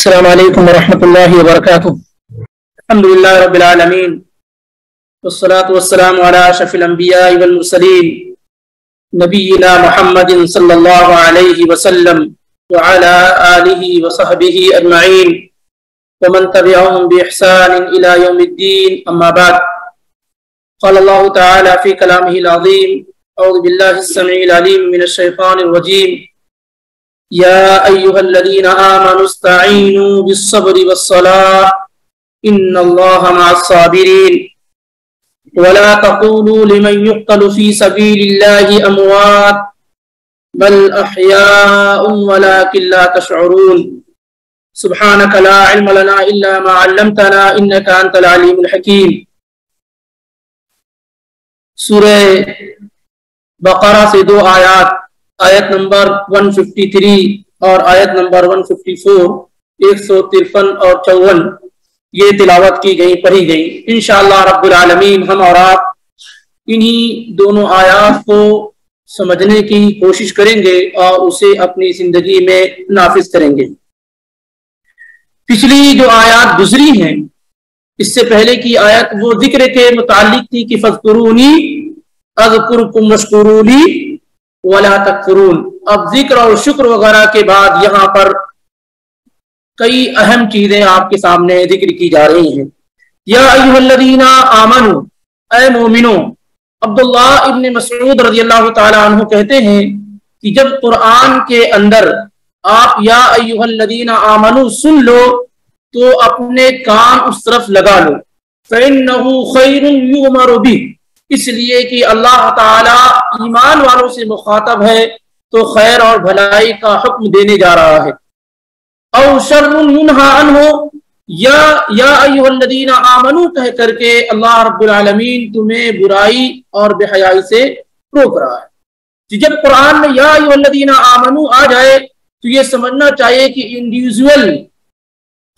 السلام عليكم ورحمة الله وبركاته الحمد لله رب العالمين والصلاة والسلام على أشرف الأنبياء والمرسلين نبينا محمد صلى الله عليه وسلم وعلى آله وصحبه أجمعين ومن تبعهم بإحسان إلى يوم الدين أما بعد۔ قال الله تعالى في كلامه العظيم أعوذ بالله السميع العليم من الشيطان الرجيم يا أيها الذين آمنوا استعينوا بالصبر والصلاة. إن الله مع الصابرين. ولا تقولوا لمن يقتل في سبيل الله أموات. بل أحياء ولكن لا تشعرون. سبحانك لا علم لنا إلا ما علمتنا إنك أنت العليم الحكيم. سورہ بقرہ سے دو آیات. آیت نمبر 153 اور آیت نمبر 154 153 اور 54 یہ تلاوت کی گئی پڑھی گئی انشاءاللہ رب العالمین ہم اور آپ انہی دونوں آیات کو سمجھنے کی کوشش کریں گے اور اسے اپنی زندگی میں نافذ کریں گے۔ پچھلی جو آیات گزری ہیں، اس سے پہلے کی آیت وہ ذکر کے متعلق تھی کہ فضکرونی اذکرکم مشکرونی ولا تکفرون۔ اب ذکر اور شکر وغیرہ کے بعد یہاں پر کئی اہم چیزیں آپ کے سامنے ذکر کی جا رہی ہیں۔ یا ایوہ الذین آمنوا، اے مومنوں، عبداللہ ابن مسعود رضی اللہ تعالی عنہ کہتے ہیں کہ جب قرآن کے اندر آپ یا ایوہ الذین آمنوا سن لو، تو اپنے کان اس طرف لگا لو۔ فَإِنَّهُ خَيْرٌ يُغْمَرُ بِهِ۔ اس لیے کہ اللہ تعالی ایمان والوں سے مخاطب ہے تو خیر اور بھلائی کا حکم دینے جا رہا ہے۔ او شر ینہا عنہ، یا یا ایوہ الذین آمنو کہہ کر کے اللہ رب العالمین تمہیں برائی اور بے حیائی سے روک رہا ہے۔ جب قرآن میں یا ایوہ الذین آمنو آ جائے، تو یہ سمجھنا چاہیے کہ انڈیویژول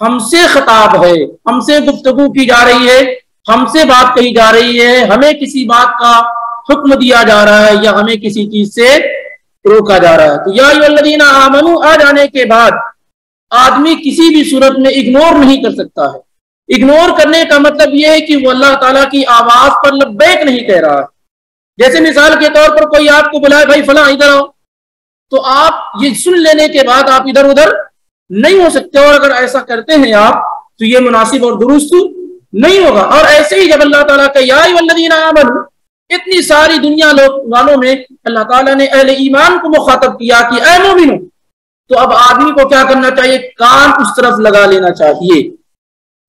ہم سے خطاب ہے، ہم سے گفتگو کی جا رہی ہے۔ ہم سے بات کہی جا رہی ہے، ہمیں کسی بات کا حکم دیا جا رہا ہے یا ہمیں کسی چیز سے روکا جا رہا ہے۔ تو یا الذین آمنو، آ جانے کے بعد آدمی کسی بھی صورت میں اگنور نہیں کر سکتا ہے۔ اگنور کرنے کا مطلب یہ ہے کہ وہ اللہ تعالیٰ کی آواز پر لبیک نہیں کہہ رہا۔ ہے جیسے مثال کے طور پر کوئی آپ کو بلائے، بھائی فلاں ادھر آؤ۔ تو آپ یہ سن لینے کے بعد آپ ادھر ادھر نہیں ہو سکتے اور اگر ایسا کرتے ہیں آپ تو یہ مناسب اور درست نہیں ہوگا۔ اور ایسے ہی جب اللہ تعالیٰ کا یا والذین آمنوا، اتنی ساری دنیا لوگ والوں میں اللہ تعالیٰ نے اہل ایمان کو مخاطب کیا کہ اے مومنو تو اب آدمی کو کیا کرنا چاہیے؟ کان اس طرف لگا لینا چاہیے۔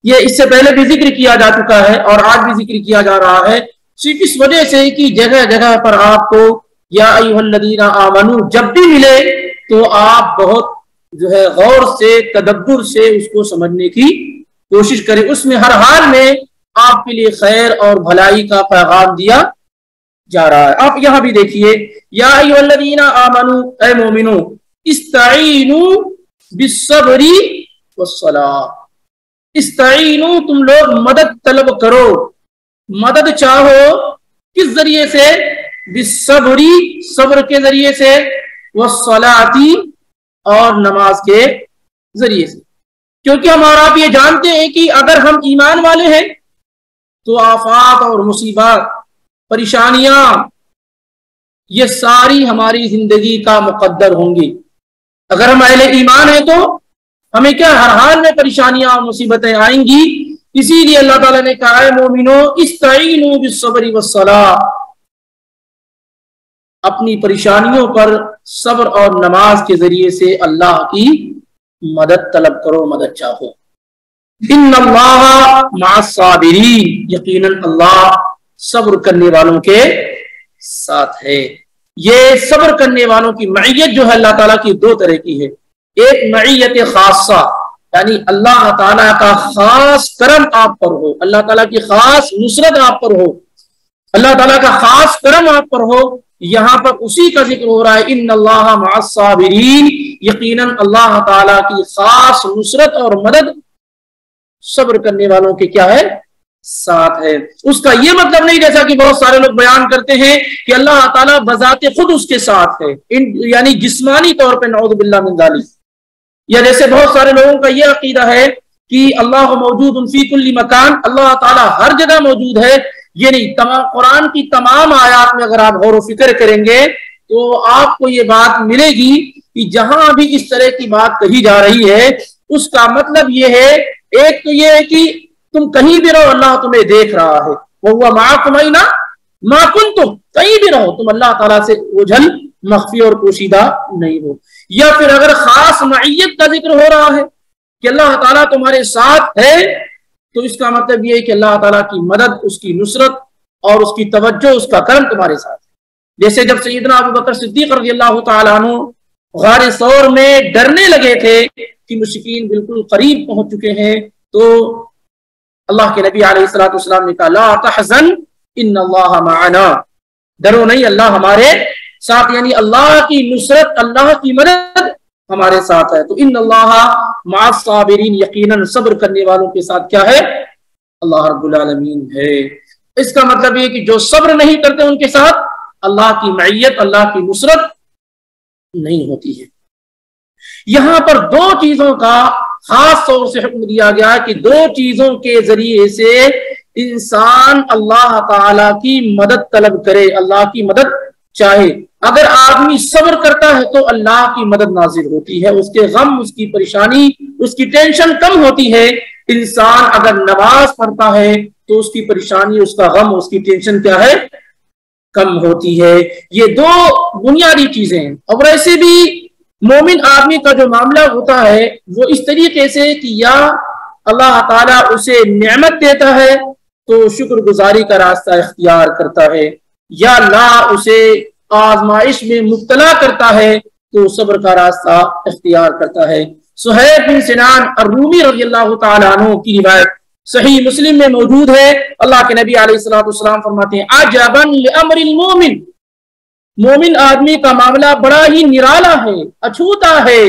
یہ اس سے پہلے بھی ذکر کیا جا چکا ہے اور آج بھی ذکر کیا جا رہا ہے۔ صرف اس وجہ سے کہ جگہ جگہ پر آپ کو یا ایوہ الذین آمنو جب بھی ملے، تو آپ بہت جو ہے غور سے، تدبر سے اس کو سمجھنے کی کوشش کریں اس میں ہر حال میں آپ کے لیے خیر اور بھلائی کا پیغام دیا جا رہا ہے۔ آپ یہاں بھی دیکھیے، یا ایوہ الذین آمنو، اے مومنو، استعینو بالصبری والصلاة۔ استعینو، تم لوگ مدد طلب کرو، مدد چاہو، کس ذریعے سے؟ بالصبری صبر کے ذریعے سے، والصلاة اور نماز کے ذریعے سے۔ کیونکہ ہم اور آپ یہ جانتے ہیں کہ اگر ہم ایمان والے ہیں تو آفات اور مصیبات، پریشانیاں، یہ ساری ہماری زندگی کا مقدر ہوں گی۔ اگر ہم اہل ایمان ہیں تو ہمیں کیا ہر حال میں پریشانیاں اور مصیبتیں آئیں گی؟ اسی لیے اللہ تعالیٰ نے کہا ہے مومنو استعینوا بالصبر والصلاة۔ اپنی پریشانیوں پر صبر اور نماز کے ذریعے سے اللہ کی مدد طلب کرو، مدد چاہو۔ ان اللہ مع الصابرین، یقیناً اللہ صبر کرنے والوں کے ساتھ ہے۔ یہ صبر کرنے والوں کی معیت جو ہے اللہ تعالیٰ کی دو طرح کی ہے۔ ایک معیت خاصہ یعنی اللہ تعالیٰ کا خاص کرم آپ پر ہو، اللہ تعالیٰ کی خاص نصرت آپ پر ہو۔ اللہ تعالیٰ کا خاص کرم آپ پر ہو یہاں پر اسی کا ذکر ہو رہا ہے، ان اللہ مع الصابرین، یقیناً اللہ تعالیٰ کی خاص نصرت اور مدد صبر کرنے والوں کے کیا ہے؟ ساتھ ہے۔ اس کا یہ مطلب نہیں جیسا کہ بہت سارے لوگ بیان کرتے ہیں کہ اللہ تعالیٰ بذات خود اس کے ساتھ ہے۔ یعنی جسمانی طور پہ نعوذ باللہ من ذالک۔ یا جیسے بہت سارے لوگوں کا یہ عقیدہ ہے کہ اللہ موجود فی کل مکان، اللہ تعالیٰ ہر جگہ موجود ہے۔ یہ نہیں تمام قرآن کی تمام آیات میں اگر آپ غور و فکر کریں گے تو آپ کو یہ بات ملے گی کہ جہاں بھی اس طرح کی بات کہی جا رہی ہے، اس کا مطلب یہ ہے، ایک تو یہ ہے کہ تم کہیں بھی رہو، اللہ تمہیں دیکھ رہا ہے۔ وہ ہوا ماں تمہیں ماں کن تم کہیں بھی رہو، تم اللہ تعالیٰ سے اوجھل، مخفی اور پوشیدہ نہیں ہو۔ یا پھر اگر خاص معیت کا ذکر ہو رہا ہے کہ اللہ تعالیٰ تمہارے ساتھ ہے تو اس کا مطلب یہ ہے کہ اللہ تعالیٰ کی مدد، اس کی نصرت اور اس کی توجہ، اس کا کرم تمہارے ساتھ ہے۔ جیسے جب سیدنا ابو بکر صدیق رضی اللہ تعالیٰ عنہ غار سور میں ڈرنے لگے تھے کہ مشکین بالکل قریب پہنچ چکے ہیں، تو اللہ کے نبی علیہ السلاۃ والسلام نے کہا، لا تحزن، ان اللہ معنا۔ ڈرو نہیں، اللہ ہمارے ساتھ یعنی اللہ کی نصرت، اللہ کی مدد ہمارے ساتھ ہے۔ تو ان اللہ مع صابرین یقیناً صبر کرنے والوں کے ساتھ کیا ہے؟ اللہ رب العالمین ہے۔ اس کا مطلب یہ کہ جو صبر نہیں کرتے ان کے ساتھ، اللہ کی معیت، اللہ کی نصرت نہیں ہوتی ہے۔ یہاں پر دو چیزوں کا خاص طور سے حکم دیا گیا کہ دو چیزوں کے ذریعے سے انسان اللہ تعالی کی مدد طلب کرے، اللہ کی مدد چاہے اگر آدمی صبر کرتا ہے تو اللہ کی مدد نازل ہوتی ہے، اس کے غم، اس کی پریشانی، اس کی ٹینشن کم ہوتی ہے۔ انسان اگر نماز پڑھتا ہے تو اس کی پریشانی، اس کا غم، اس کی ٹینشن کیا ہے؟ کم ہوتی ہے۔ یہ دو بنیادی چیزیں ہیں۔ اور ایسے بھی مومن آدمی کا جو معاملہ ہوتا ہے، وہ اس طریقے سے کہ یا اللہ تعالیٰ اسے نعمت دیتا ہے تو شکر گزاری کا راستہ اختیار کرتا ہے۔ یا اللہ اسے آزمائش میں مبتلا کرتا ہے تو صبر کا راستہ اختیار کرتا ہے۔ سہیب بن سنان الرومی رضی اللہ تعالیٰ عنہ کی روایت صحیح مسلم میں موجود ہے۔ اللہ کے نبی علیہ السلام والسلام فرماتے ہیں، عجباً لأمر المومن مومن آدمی کا معاملہ بڑا ہی نرالا ہے، اچھوتا ہے،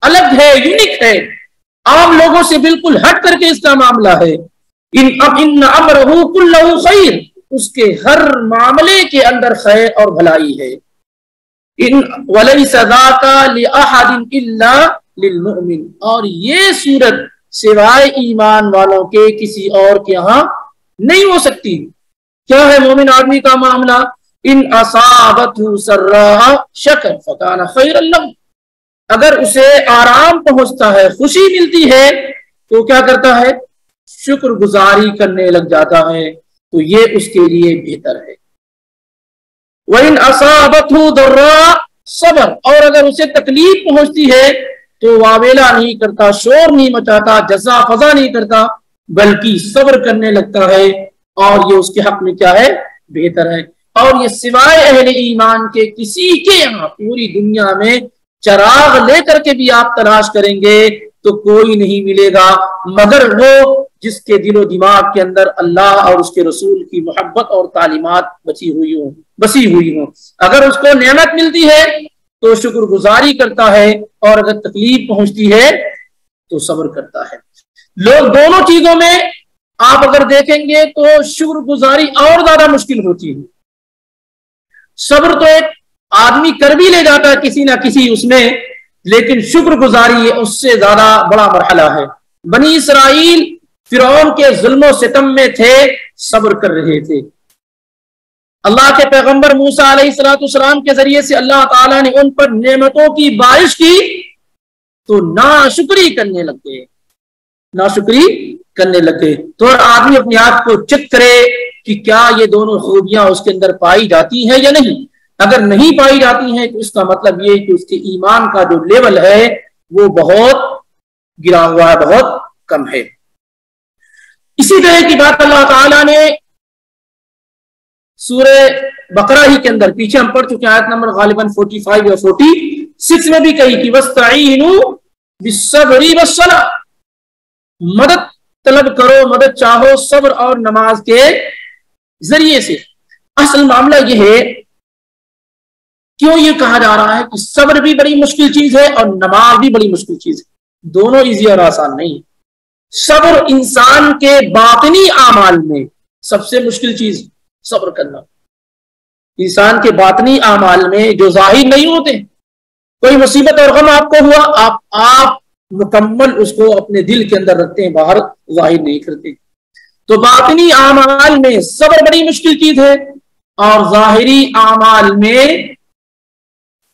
الگ ہے یونک ہے۔ عام لوگوں سے بالکل ہٹ کر کے اس کا معاملہ ہے۔ ان اب ان امرہ کلہ خیر۔ اس کے ہر معاملے کے اندر خیر اور بھلائی ہے۔ ان ولی کا للمؤمن۔ اور یہ صورت سوائے ایمان والوں کے کسی اور کے ہاں نہیں ہو سکتی۔ کیا ہے مومن آدمی کا معاملہ؟ ان اصابت شکر فکان خیر اللہ اگر اسے آرام پہنچتا ہے، خوشی ملتی ہے، تو کیا کرتا ہے؟ شکر گزاری کرنے لگ جاتا ہے۔ تو یہ اس کے لیے بہتر ہے۔ وَإِنْ أَصَابَتْهُ دَرَّا صبر اور اگر اسے تکلیف پہنچتی ہے تو واویلا نہیں کرتا، شور نہیں مچاتا، جزا، فضا نہیں کرتا، بلکہ صبر کرنے لگتا ہے۔ اور یہ اس کے حق میں کیا ہے؟ بہتر ہے۔ اور یہ سوائے اہل ایمان کے کسی کے یہاں پوری دنیا میں چراغ لے کر کے بھی آپ تلاش کریں گے تو کوئی نہیں ملے گا۔ مگر وہ جس کے دل و دماغ کے اندر اللہ اور اس کے رسول کی محبت اور تعلیمات بچی ہوئی ہوں، بسی ہوئی ہوں۔ اگر اس کو نعمت ملتی ہے تو شکر گزاری کرتا ہے اور اگر تکلیف پہنچتی ہے تو صبر کرتا ہے۔ لوگ دونوں چیزوں میں آپ اگر دیکھیں گے تو شکر گزاری اور زیادہ مشکل ہوتی ہے۔ صبر تو ایک آدمی کر بھی لے جاتا ہے کسی نہ کسی اس میں، لیکن شکر گزاری اس سے زیادہ بڑا مرحلہ ہے۔ بنی اسرائیل فرعون کے ظلم و ستم میں تھے، صبر کر رہے تھے۔ اللہ کے پیغمبر موسا علیہ السلاۃ السلام کے ذریعے سے اللہ تعالیٰ نے ان پر نعمتوں کی بارش کی تو نا شکری کرنے لگے۔ نا شکری کرنے لگے۔ تو آدمی اپنے آپ کو چک کرے کہ کیا یہ دونوں خوبیاں اس کے اندر پائی جاتی ہیں یا نہیں۔ اگر نہیں پائی جاتی ہیں تو اس کا مطلب یہ کہ اس کے ایمان کا جو لیول ہے وہ بہت گرا ہوا ہے، بہت کم ہے۔ اسی طرح کی بات اللہ تعالیٰ نے سورہ بقرہ ہی کے اندر، پیچھے ہم پڑھ چکے آیت نمبر غالباً 45 یا 46 میں بھی کہی کہ وَاسْتَعِينُوا بِالصَّبْرِ وَالصَّلَةِ مدد طلب کرو، مدد چاہو صبر اور نماز کے ذریعے سے۔ اصل معاملہ یہ ہے، کیوں یہ کہا جا رہا ہے کہ صبر بھی بڑی مشکل چیز ہے اور نماز بھی بڑی مشکل چیز ہے؟ دونوں ایزی اور آسان نہیں۔ صبر انسان کے باطنی اعمال میں سب سے مشکل چیز صبر کرنا۔ انسان کے باطنی اعمال میں جو ظاہر نہیں ہوتے، کوئی مصیبت اور غم آپ کو ہوا، آپ آپ مکمل اس کو اپنے دل کے اندر رکھتے ہیں، باہر ظاہر نہیں کرتے۔ تو باطنی اعمال میں صبر بڑی مشکل چیز ہے اور ظاہری اعمال میں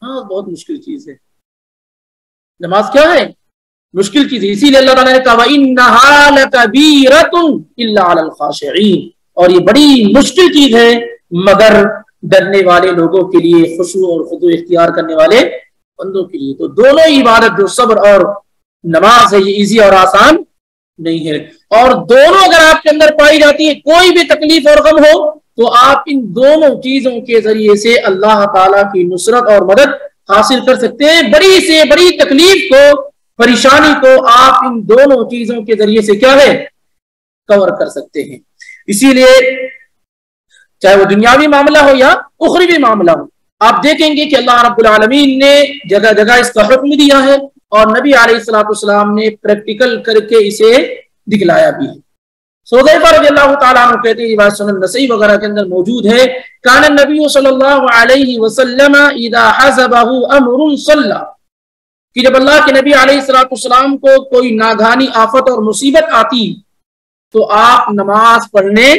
ہاں بہت مشکل چیز ہے۔ نماز کیا ہے؟ مشکل چیز ہے۔ اسی لیے اللہ تعالیٰ نے کہا اور یہ بڑی مشکل چیز ہے مگر ڈرنے والے لوگوں کے لیے خوشو اور خود اختیار کرنے والے بندوں کے لیے۔ تو دونوں عبادت، جو صبر اور نماز ہے، یہ ایزی اور آسان نہیں ہے۔ اور دونوں اگر آپ کے اندر پائی جاتی ہے، کوئی بھی تکلیف اور غم ہو، تو آپ ان دونوں چیزوں کے ذریعے سے اللہ تعالیٰ کی نصرت اور مدد حاصل کر سکتے ہیں۔ بڑی سے بڑی تکلیف کو پریشانی کو آپ ان دونوں چیزوں کے ذریعے سے کیا ہے؟ کور کر سکتے ہیں۔ اسی لیے چاہے وہ دنیاوی معاملہ ہو یا اخروی معاملہ ہو، آپ دیکھیں گے کہ اللہ رب العالمین نے جگہ جگہ اس کا حکم دیا ہے اور نبی علیہ السلاۃ السلام نے پریکٹیکل کر کے اسے دکھلایا بھی ہے۔ رضی اللہ تعالیٰ عنہ کہتے ہیں بات سنن نسائی وغیرہ کے اندر موجود ہے۔ کان النبی صلی اللہ علیہ وسلم اذا حزبہ امر صلی۔ کہ جب اللہ کے نبی علیہ السلاۃ السلام کو کوئی ناگہانی آفت اور مصیبت آتی تو آپ نماز پڑھنے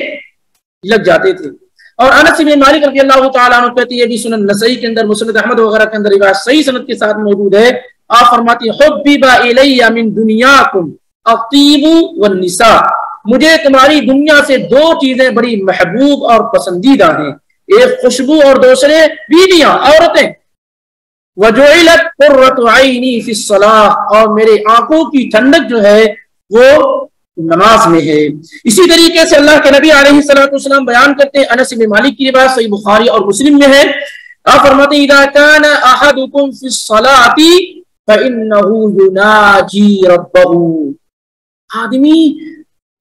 لگ جاتے تھے۔ اور انس بن مالک رضی اللہ تعالیٰ عنہ کہتے ہیں بھی سنن نسائی کے اندر، مسند احمد وغیرہ کے اندر روایت صحیح سند کے ساتھ موجود ہے۔ آپ فرماتی حبب الی من دنیاکم الطیب والنساء۔ مجھے تمہاری دنیا سے دو چیزیں بڑی محبوب اور پسندیدہ ہیں۔ ایک خوشبو اور دوسرے بیویاں، عورتیں۔ وجعلت قرۃ عینی فی الصلاۃ اور میرے آنکھوں کی ٹھنڈک جو ہے وہ نماز میں ہے۔ اسی طریقے سے اللہ کے نبی علیہ الصلوۃ والسلام بیان کرتے ہیں، انس بن مالک کی روایت صحیح بخاری اور مسلم میں ہے۔ آپ فرماتے ہیں، اذا كان احدكم في الصلاه فانه يناجي ربه آدمی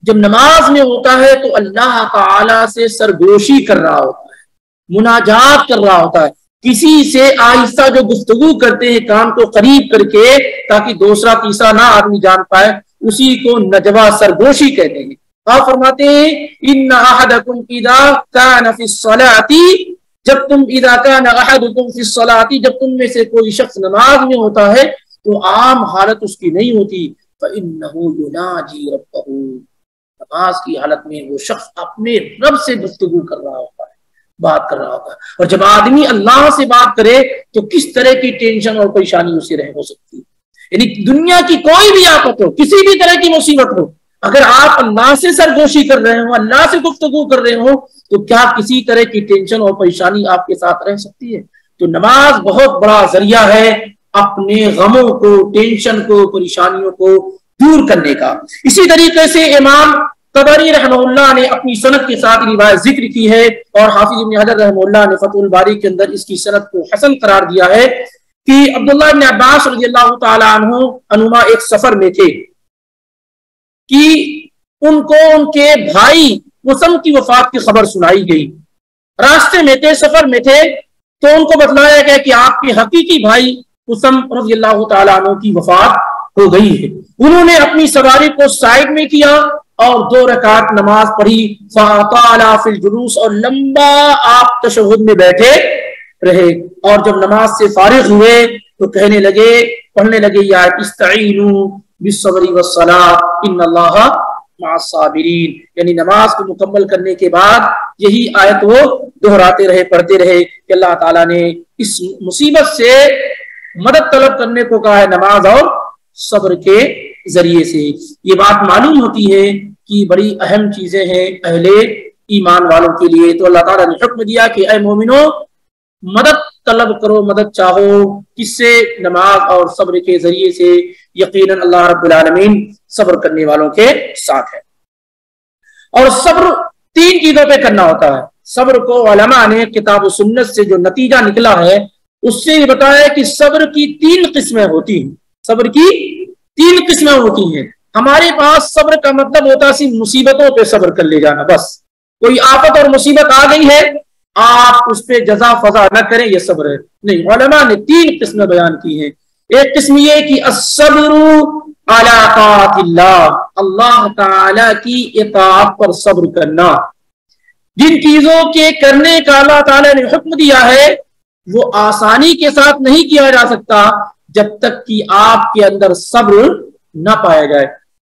جب نماز میں ہوتا ہے تو اللہ تعالی سے سرگوشی کر رہا ہوتا ہے، مناجات کر رہا ہوتا ہے۔ کسی سے آہستہ جو گفتگو کرتے ہیں، کام کو قریب کر کے تاکہ دوسرا، تیسرا نہ آدمی جان پائے، اسی کو نجوا سرگوشی کہتے ہیں۔ آپ فرماتے ہیں، ان احدکم اذا جب تم اذا كان احدكم في الصلاه جب تم میں سے کوئی شخص نماز میں ہوتا ہے، تو عام حالت اس کی نہیں ہوتی۔ فانه نماز کی حالت میں وہ شخص اپنے رب سے گفتگو کر رہا ہوتا ہے۔ بات کر رہا ہوتا ہے اور جب آدمی اللہ سے بات کرے تو کس طرح کی ٹینشن اور پریشانی اسے رہ ہو سکتی ہے؟ یعنی دنیا کی کوئی بھی آفت ہو، کسی بھی طرح کی مصیبت ہو، اگر آپ اللہ سے سرگوشی کر رہے ہوں، اللہ سے گفتگو کر رہے ہوں، تو کیا کسی طرح کی ٹینشن اور پریشانی آپ کے ساتھ رہ سکتی ہے؟ تو نماز بہت بڑا ذریعہ ہے اپنے غموں کو، ٹینشن کو، پریشانیوں کو دور کرنے کا۔ اسی طریقے سے امام قبری رحمہ اللہ نے اپنی صنعت کے ساتھ روایت ذکر کی ہے اور حافظ ابن حضر رحمہ اللہ نے فتح الباری کے اندر اس کی صنعت کو حسن قرار دیا ہے کہ عبداللہ ابن عباس رضی اللہ تعالی عنہ انما ایک سفر میں تھے کہ ان کو ان کے بھائی مسم کی وفات کی خبر سنائی گئی۔ راستے میں تھے، سفر میں تھے، تو ان کو بتلایا گیا کہ آپ کے حقیقی بھائی مسم رضی اللہ تعالیٰ عنہ کی وفات ہو گئی ہے۔ انہوں نے اپنی سواری کو سائڈ میں کیا اور دو رکعت نماز پڑھی فی الجلوس اور لمبا آپ تشہد میں بیٹھے رہے۔ اور جب نماز سے فارغ ہوئے تو کہنے لگے، پڑھنے لگے، یا استعینوا بالصبر والصلاة، ان اللہ مع الصابرین۔ یعنی نماز کو مکمل کرنے کے بعد یہی آیت وہ دہراتے رہے، پڑھتے رہے کہ اللہ تعالیٰ نے اس مصیبت سے مدد طلب کرنے کو کہا ہے نماز اور صبر کے ذریعے سے۔ یہ بات معلوم ہوتی ہے کہ بڑی اہم چیزیں ہیں اہل ایمان والوں کے لیے۔ تو اللہ تعالیٰ نے حکم دیا کہ اے مومنو مدد طلب کرو، مدد چاہو۔ کس سے نماز اور صبر کے ذریعے سے یقیناً اللہ رب العالمین صبر کرنے والوں کے ساتھ ہے۔ اور صبر تین چیزوں پہ کرنا ہوتا ہے۔ صبر کو علماء نے کتاب و سنت سے جو نتیجہ نکلا ہے، اس سے یہ بتایا کہ صبر کی تین قسمیں ہوتی ہیں۔ صبر کی تین قسمیں ہوتی ہیں۔ ہمارے پاس صبر کا مطلب ہوتا ہے مصیبتوں پہ صبر کر لے جانا، بس۔ کوئی آفت اور مصیبت آ گئی ہے، آپ اس پہ جزا فضا نہ کریں، یہ صبر ہے۔ نہیں، علماء نے تین قسمیں بیان کی ہیں۔ ایک قسم یہ کہ الصبر اللہ اللہ تعالی کی اطاعت پر صبر کرنا۔ جن چیزوں کے کرنے کا اللہ تعالی نے حکم دیا ہے، وہ آسانی کے ساتھ نہیں کیا جا سکتا۔ جب تک کہ آپ کے اندر صبر نہ پایا جائے۔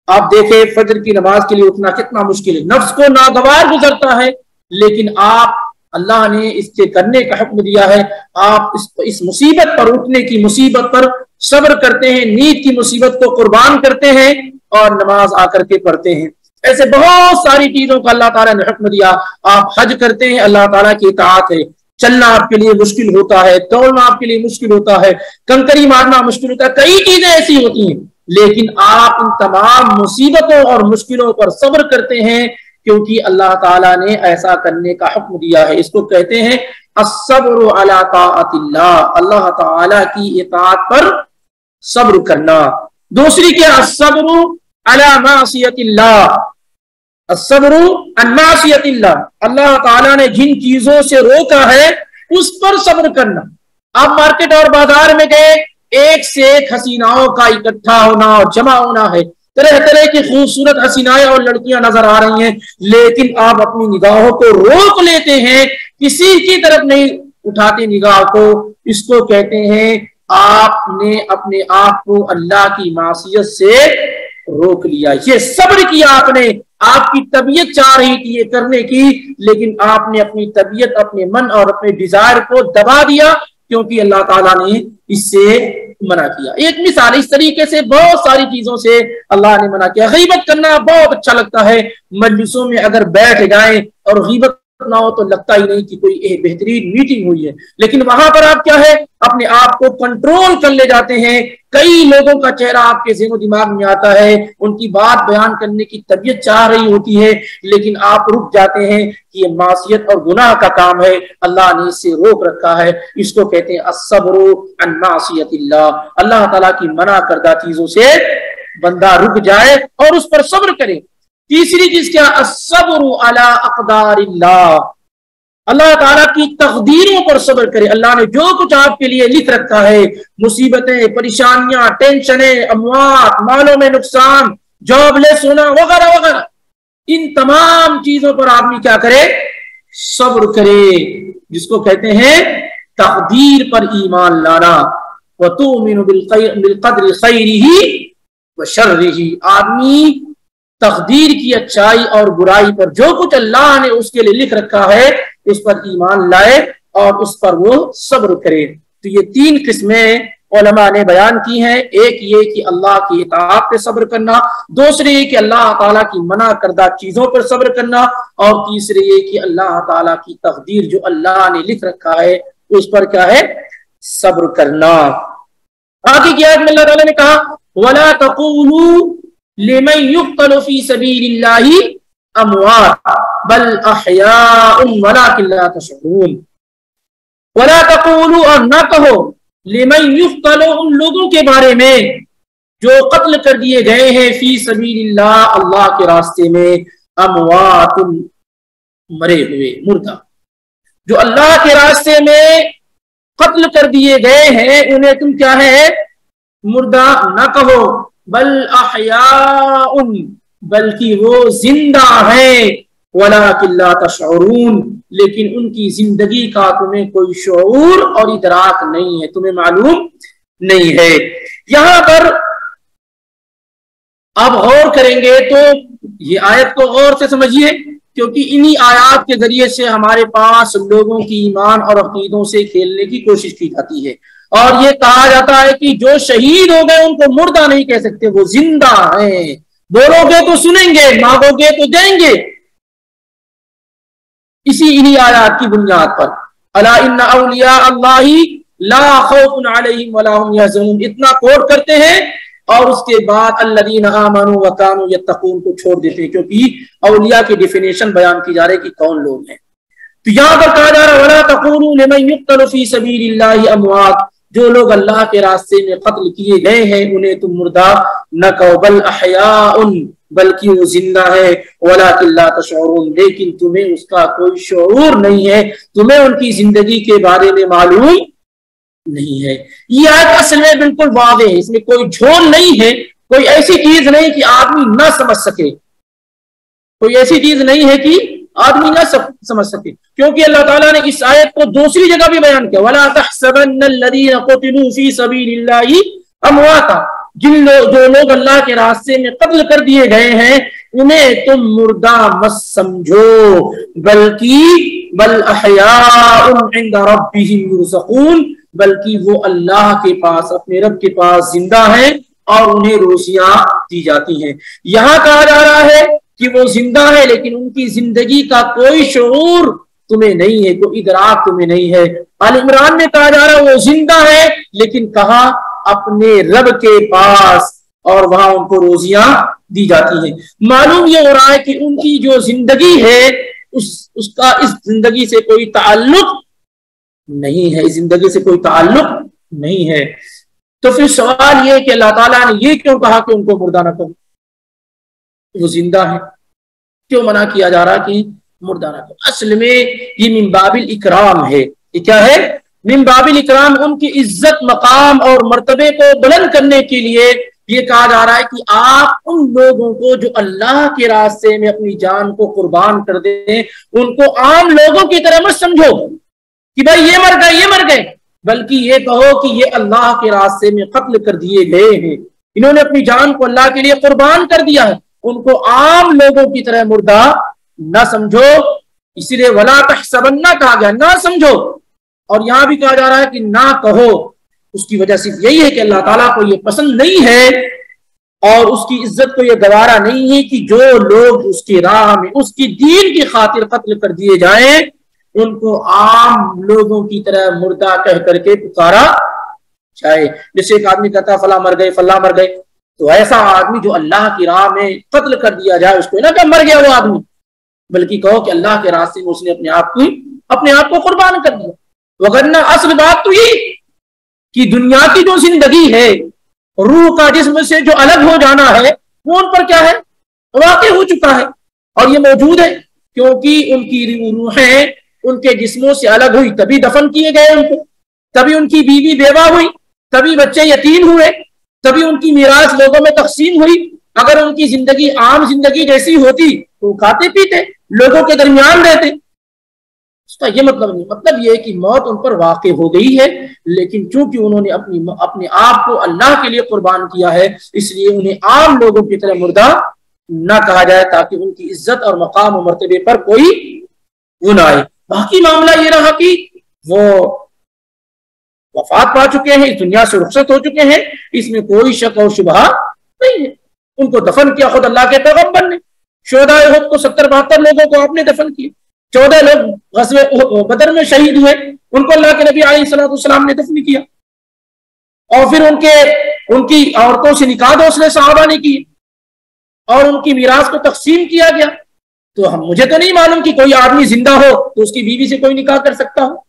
آپ دیکھیں، فجر کی نماز کے لیے اٹھنا کتنا مشکل ہے۔ نفس کو ناگوار گزرتا ہے، لیکن آپ، اللہ نے اس کے کرنے کا حکم دیا ہے۔ آپ اس اس مصیبت پر اٹھنے کی مصیبت پر صبر کرتے ہیں نیند کی مصیبت کو قربان کرتے ہیں اور نماز آ کر کے پڑھتے ہیں۔ ایسے بہت ساری چیزوں کا اللہ تعالیٰ نے حکم دیا۔ آپ حج کرتے ہیں، اللہ تعالیٰ کی اطاعت ہے۔ چلنا آپ کے لیے مشکل ہوتا ہے، دوڑنا آپ کے لیے مشکل ہوتا ہے، کنکری مارنا مشکل ہوتا ہے، کئی چیزیں ایسی ہوتی ہیں۔ لیکن آپ ان تمام مصیبتوں اور مشکلوں پر صبر کرتے ہیں، کیونکہ اللہ تعالیٰ نے ایسا کرنے کا حکم دیا ہے۔ اس کو کہتے ہیں، الصبر علی طاعت اللہ۔ اللہ تعالیٰ کی اطاعت پر صبر کرنا۔ دوسری کیا؟ الصبر علی معصیت اللہ۔ الصبر عن اللہ۔ اللہ تعالیٰ نے جن چیزوں سے روکا ہے، اس پر صبر کرنا۔ آپ مارکیٹ اور بازار میں گئے، ایک سے ایک حسیناؤں کا اکٹھا ہونا اور جمع ہونا ہے۔ طرح طرح کی خوبصورت حسینائیں اور لڑکیاں نظر آ رہی ہیں، لیکن آپ اپنی نگاہوں کو روک لیتے ہیں، کسی کی طرف نہیں اٹھاتے نگاہ کو۔ اس کو کہتے ہیں، آپ نے اپنے آپ کو اللہ کی معصیت سے روک لیا۔ یہ صبر کیا آپ نے۔ آپ کی طبیعت چاہ رہی تھی یہ کرنے کی، لیکن آپ نے اپنی طبیعت، اپنے من اور اپنے ڈیزائر کو دبا دیا، کیونکہ اللہ تعالیٰ نے اس سے منع کیا۔ ایک مثال اس طریقے سے بہت ساری چیزوں سے اللہ نے منع کیا۔ غیبت کرنا بہت اچھا لگتا ہے۔ مجلسوں میں اگر بیٹھ جائیں اور غیبت نہ ہو تو لگتا ہی نہیں کہ کوئی بہترین میٹنگ ہوئی ہے۔ لیکن وہاں پر آپ کیا ہے؟ اپنے آپ کو کنٹرول کر لے جاتے ہیں۔ کئی لوگوں کا چہرہ آپ کے ذہن و دماغ میں آتا ہے۔ ان کی بات بیان کرنے کی طبیعت چاہ رہی ہوتی ہے۔ لیکن آپ رک جاتے ہیں کہ یہ معصیت اور گناہ کا کام ہے۔ اللہ نے اس سے روک رکھا ہے۔ اس کو کہتے ہیں الصبر عن معصیت اللہ۔ اللہ تعالیٰ کی منع کردہ چیزوں سے بندہ رک جائے اور اس پر صبر کرے۔ تیسری چیز کیا؟ الصبر علی اقدار اللہ۔ اللہ تعالیٰ کی تقدیروں پر صبر کرے۔ اللہ نے جو کچھ آپ کے لیے لکھ رکھا ہے، مصیبتیں، پریشانیاں، ٹینشنیں، اموات، مالوں میں نقصان، جاب لیس ہونا، وغیرہ وغیرہ۔ ان تمام چیزوں پر آدمی کیا کرے؟ صبر کرے۔ جس کو کہتے ہیں، تقدیر پر ایمان لانا۔ وَتُؤْمِنُ بِالْقَدْرِ خَيْرِهِ وَشَرِّهِ۔ آدمی تقدیر کی اچھائی اور برائی پر جو کچھ اللہ نے اس کے لیے لکھ رکھا ہے، اس پر ایمان لائے اور اس پر وہ صبر کرے۔ تو یہ تین قسمیں علماء نے بیان کی ہیں۔ ایک یہ کہ اللہ کی اطاعت پہ صبر کرنا، دوسرے یہ کہ اللہ تعالیٰ کی منع کردہ چیزوں پر صبر کرنا، اور تیسرے یہ کہ اللہ تعالیٰ کی تقدیر جو اللہ نے لکھ رکھا ہے، اس پر کیا ہے؟ صبر کرنا۔ آگے کی آیت میں اللہ تعالیٰ نے کہا، وَلَا تَقُولُوا لِمَنْ يُقْتَلُ فِي سَبِيلِ اللَّهِ اموات بل احیاء ولكن لا تشعرون. ولا تقولوا اور نہ کہو لمن يقتل ان لوگوں کے بارے میں، جو قتل کر دیے گئے ہیں فی سبیل اللہ اللہ کے راستے میں اموات مرے ہوئے، مردہ۔ جو اللہ کے راستے میں قتل کر دیے گئے ہیں، انہیں تم کیا ہے؟ مردہ نہ کہو۔ بل احیاء، بلکہ وہ زندہ ہے ولا تشعرون، لیکن ان کی زندگی کا تمہیں کوئی شعور اور ادراک نہیں ہے، تمہیں معلوم نہیں ہے۔ یہاں پر آپ غور کریں گے تو یہ آیت کو غور سے سمجھیے، کیونکہ انہی آیات کے ذریعے سے ہمارے پاس لوگوں کی ایمان اور عقیدوں سے کھیلنے کی کوشش کی جاتی ہے۔ اور یہ کہا جاتا ہے کہ جو شہید ہو گئے ان کو مردہ نہیں کہہ سکتے، وہ زندہ ہیں۔ بولو گے تو سنیں گے، مانگو گے تو دیں گے۔ اسی انہی آیات کی بنیاد پر۔ اللہ ان اولیاء اللہ لا خوف علیہم ولا هم يحزنون اتنا کوٹ کرتے ہیں اور اس کے بعد الذين امنوا وكانوا يتقون کو چھوڑ دیتے ہیں، کیونکہ اولیاء کی ڈیفینیشن بیان کی جا رہی ہے کہ کون لوگ ہیں۔ تو یہاں پر کہا جا رہا ہے، ولا تقولوا لمن يقتل في سبيل الله اموات جو لوگ اللہ کے راستے میں قتل کیے گئے ہیں، انہیں تم مردہ نہ کہو، بل احیاء بلکہ وہ زندہ ہے۔ ولیکن لا تشعرون، لیکن تمہیں اس کا کوئی شعور نہیں ہے۔ تمہیں ان کی زندگی کے بارے میں معلوم نہیں ہے۔ یہ آیت اصل میں بالکل واضح ہے، اس میں کوئی جھول نہیں ہے۔ کوئی ایسی چیز نہیں کہ آدمی نہ سمجھ سکے۔ کوئی ایسی چیز نہیں ہے کہ آدمی نہ سمجھ سکے۔ کیونکہ اللہ تعالیٰ نے اس آیت کو دوسری جگہ بھی بیان کیا۔ وَلَا تَحْسَبَنَّ الَّذِينَ قُتِلُوا فِي سَبِيلِ اللَّهِ أَمْوَاتًا۔ جن لوگ جو لوگ اللہ کے راستے میں قتل کر دیے گئے ہیں، انہیں تم مردہ مت سمجھو۔ بلکہ بل احیاء عند ربهم يرزقون بلکہ وہ اللہ کے پاس، اپنے رب کے پاس زندہ ہیں اور انہیں روزیاں دی جاتی ہیں۔ یہاں کہا جا رہا ہے کہ وہ زندہ ہے لیکن ان کی زندگی کا کوئی شعور تمہیں نہیں ہے، کوئی ادراک تمہیں نہیں ہے۔ عال عمران میں کہا جا رہا ہے وہ زندہ ہے لیکن کہا اپنے رب کے پاس۔ اور وہاں ان کو روزیاں دی جاتی ہیں۔ معلوم یہ ہو رہا ہے کہ ان کی جو زندگی ہے، اس اس کا اس زندگی سے کوئی تعلق نہیں ہے۔ اس زندگی سے کوئی تعلق نہیں ہے۔ تو پھر سوال یہ کہ اللہ تعالیٰ نے یہ کیوں کہا کہ ان کو مردہ نہ کرو؟ وہ زندہ ہے کیوں منع کیا جا رہا کہ مردہ نہ اصل میں یہ من باب اکرام ہے۔ یہ کیا ہے؟ من باب اکرام ان کی عزت، مقام اور مرتبے کو بلند کرنے کے لیے یہ کہا جا رہا ہے کہ آپ ان لوگوں کو جو اللہ کے راستے میں اپنی جان کو قربان کر دیں، ان کو عام لوگوں کی طرح مت سمجھو کہ بھائی یہ مر گئے، یہ مر گئے۔ بلکہ یہ کہو کہ یہ اللہ کے راستے میں قتل کر دیے گئے ہیں۔ انہوں نے اپنی جان کو اللہ کے لیے قربان کر دیا ہے۔ ان کو عام لوگوں کی طرح مردہ نہ سمجھو، اسی لیے ولا تحسبن، کہا گیا، نہ سمجھو۔ اور یہاں بھی کہا جا رہا ہے کہ نہ کہو۔ اس کی وجہ صرف یہی ہے کہ اللہ تعالیٰ کو یہ پسند نہیں ہے اور اس کی عزت کو یہ گوارا نہیں ہے کہ جو لوگ اس کی راہ میں، اس کی دین کی خاطر قتل کر دیے جائیں، ان کو عام لوگوں کی طرح مردہ کہہ کر کے پکارا جائے۔ جیسے ایک آدمی کہتا فلاں مر گئے، فلاں مر گئے۔ تو ایسا آدمی جو اللہ کی راہ میں قتل کر دیا جائے، اس کو نہ کہ مر گیا وہ آدمی۔ بلکہ کہو کہ اللہ کے راستے میں اس نے اپنے آپ کو اپنے آپ کو قربان کر دیا۔ وغیرہ اصل بات تو یہ کہ دنیا کی جو زندگی ہے، روح کا جسم سے جو الگ ہو جانا ہے، وہ ان پر کیا ہے؟ واقع ہو چکا ہے۔ اور یہ موجود ہے، کیونکہ ان کی روحیں ان کے جسموں سے الگ ہوئی، تبھی دفن کیے گئے ان کو۔ تبھی ان کی بیوی بیوہ ہوئی، تبھی بچے یتیم ہوئے۔ تبھی ان کی میراث لوگوں میں تقسیم ہوئی۔ اگر ان کی زندگی عام زندگی جیسی ہوتی، تو کھاتے پیتے، لوگوں کے درمیان رہتے۔ اس کا یہ مطلب نہیں مطلب یہ کہ موت ان پر واقع ہو گئی ہے، لیکن چونکہ انہوں نے اپنی اپنے آپ کو اللہ کے لیے قربان کیا ہے، اس لیے انہیں عام لوگوں کی طرح مردہ نہ کہا جائے، تاکہ ان کی عزت اور مقام و مرتبے پر کوئی گن آئے۔ باقی معاملہ یہ رہا کہ وہ وفات پا چکے ہیں، اس دنیا سے رخصت ہو چکے ہیں، اس میں کوئی شک اور شبہ نہیں ہے۔ ان کو دفن کیا خود اللہ کے پیغمبر نے۔ شہداء احد کو ستر بہتر لوگوں کو آپ نے دفن کیا۔ چودہ لوگ غزوہ بدر میں شہید ہوئے۔ ان کو اللہ کے نبی علیہ السلام السلام نے دفن کیا۔ اور پھر ان کے، ان کی عورتوں سے نکاح دوسرے صحابہ نے کی اور ان کی میراث کو تقسیم کیا گیا۔ تو ہم، مجھے تو نہیں معلوم کہ کوئی آدمی زندہ ہو تو اس کی بیوی سے کوئی نکاح کر سکتا ہو۔